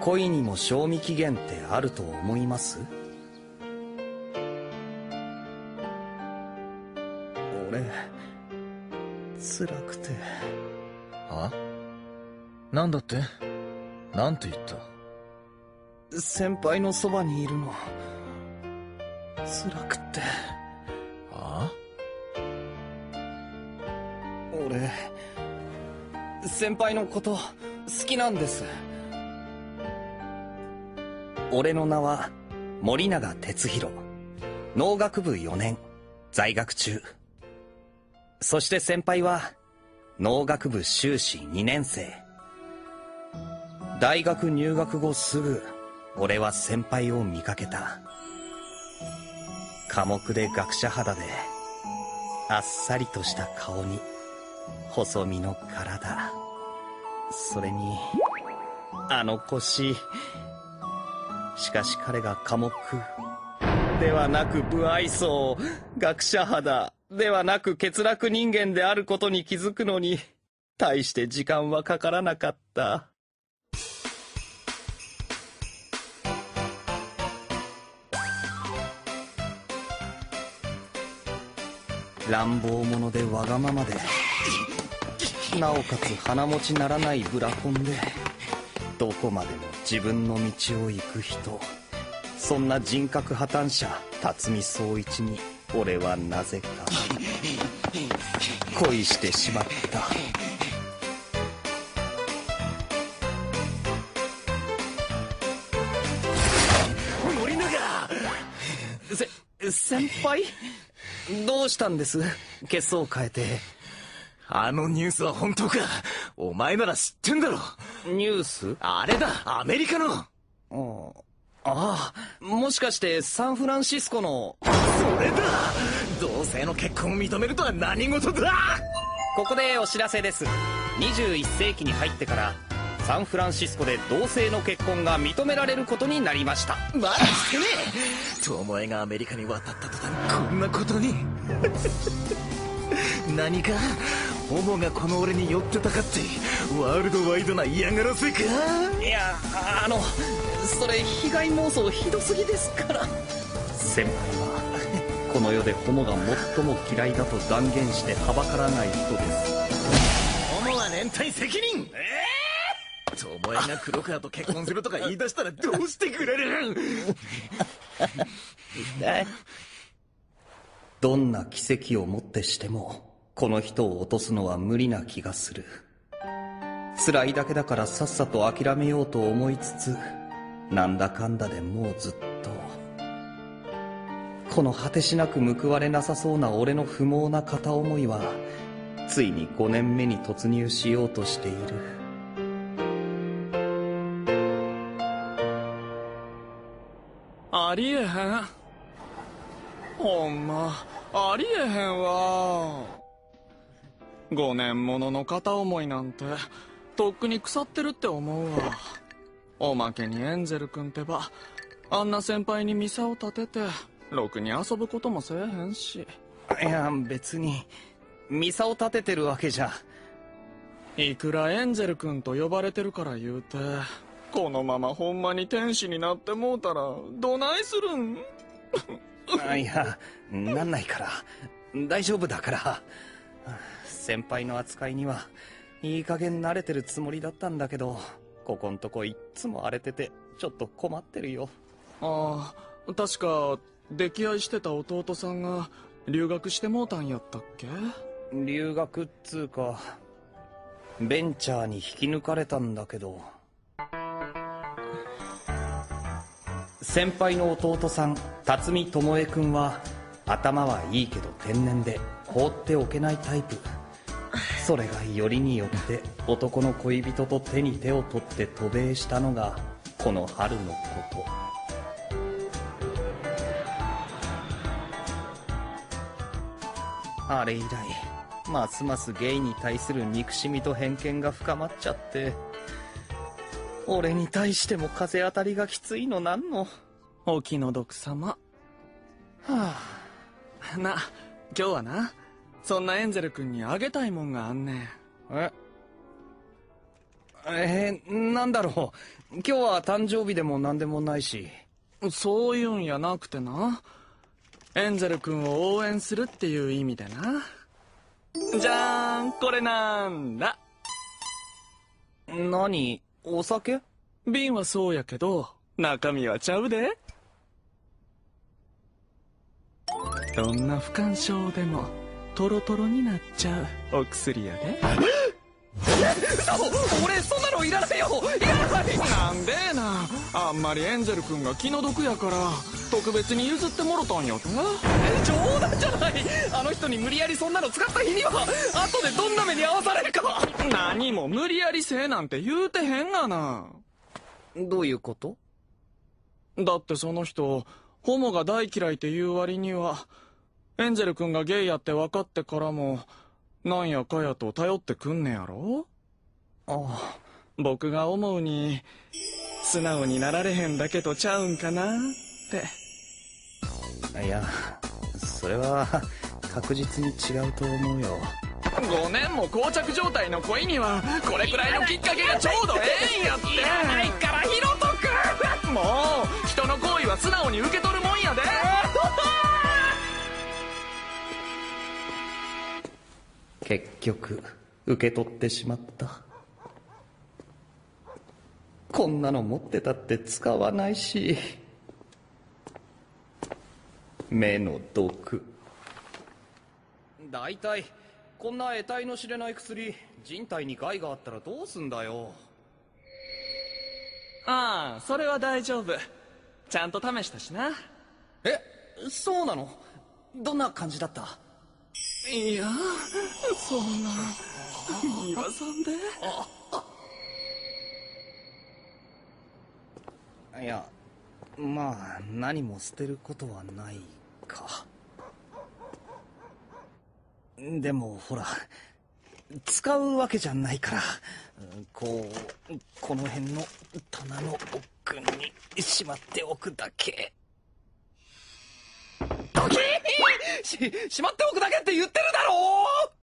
恋にも賞味期限ってあると思います？俺辛くて。あ？なんだって？なんて言った？先輩のそばにいるの。辛くって。あ？俺先輩のこと好きなんです。俺の名は森永哲弘。農学部4年在学中。そして先輩は農学部修士2年生。大学入学後すぐ俺は先輩を見かけた。寡黙で学者肌であっさりとした顔に。細身の体。それにあの腰。しかし彼が寡黙ではなく不愛想学者肌ではなく欠落人間であることに気づくのに大して時間はかからなかった。乱暴者でわがままで。なおかつ鼻持ちならないブラコンでどこまでも自分の道を行く人そんな人格破綻者辰巳総一に俺はなぜか恋してしまった。森永せ先輩？どうしたんです？血相変えてあのニュースは本当か？お前なら知ってんだろ。ニュース？あれだアメリカの。ああ。もしかしてサンフランシスコの？それだ。同性の結婚を認めるとは何事だ。ここでお知らせです。21世紀に入ってからサンフランシスコで同性の結婚が認められることになりました。まだしてね。え巴がアメリカに渡った途端こんなことに。何か？ホモがこの俺に寄ってたかってワールドワイドな嫌がらせか？いやあのそれ被害妄想ひどすぎですから。先輩はこの世でホモが最も嫌いだと断言してはばからない人です。ホモは連帯責任！ええ巴が黒川と結婚するとか言い出したらどうしてくれる？どんな奇跡をもってしてもこの人を落とすのは無理な気がする。辛いだけだからさっさと諦めようと思いつつなんだかんだでもうずっと。この果てしなく報われなさそうな俺の不毛な片思いはついに5年目に突入しようとしている。ありえへん。ほんまありえへんわ。5年ものの片思いなんてとっくに腐ってるって思うわ。おまけにエンゼル君ってばあんな先輩にミサを立ててろくに遊ぶこともせえへんし。いや別にミサを立ててるわけじゃ。いくらエンゼル君と呼ばれてるから言うてこのままほんまに天使になってもうたらどないするん？あいやなんないから。大丈夫だから先輩の扱いにはいい加減慣れてるつもりだったんだけどここんとこいっつも荒れててちょっと困ってるよ。ああ確か溺愛してた弟さんが留学してもうたんやったっけ？留学っつうかベンチャーに引き抜かれたんだけど。先輩の弟さん辰巳智君は頭はいいけど天然で放っておけないタイプ。それがよりによって男の恋人と手に手を取って渡米したのがこの春のこと。あれ以来ますますゲイに対する憎しみと偏見が深まっちゃって俺に対しても風当たりがきついのなんの？お気の毒様。はあな今日はな。そんなエンゼル君にあげたいもんがあんねん。え？えー、なんだろう。今日は誕生日でも何でもないし。そういうんやなくてな。エンゼル君を応援するっていう意味でな。じゃーん、これなんだ。何？お酒？瓶はそうやけど、中身はちゃうで。どんな不干渉でも、トロトロになっちゃうお薬やで。俺そんなのいらないよいらないなんでえな。あんまりエンゼル君が気の毒やから、特別に譲ってもろたんやて。冗談じゃないあの人に無理やりそんなの使った日には後でどんな目に遭わされるか何も無理やりせえなんて言うてへんがな。どういうこと？だってその人、ホモが大嫌いって言う割には、エンゼル君がゲイやって分かってからも、なんやかやと頼ってくんねやろ？ああ僕が思うに、素直になられへんだけとちゃうんかなって。いやそれは確実に違うと思うよ5年も膠着状態の恋には、これくらいのきっかけがちょうどええんやって。いらないからひろとくもう、人の行為は素直に受け取結局受け取ってしまった。こんなの持ってたって使わないし目の毒。大体こんな得体の知れない薬人体に害があったらどうすんだよ。ああ、それは大丈夫。ちゃんと試したしな。えそうなの？どんな感じだった？いや、そんな、言わさんで。いやまあ何も捨てることはないかでもほら使うわけじゃないからこうこの辺の棚の奥にしまっておくだけドキーししまっておくだけって言ってるだろ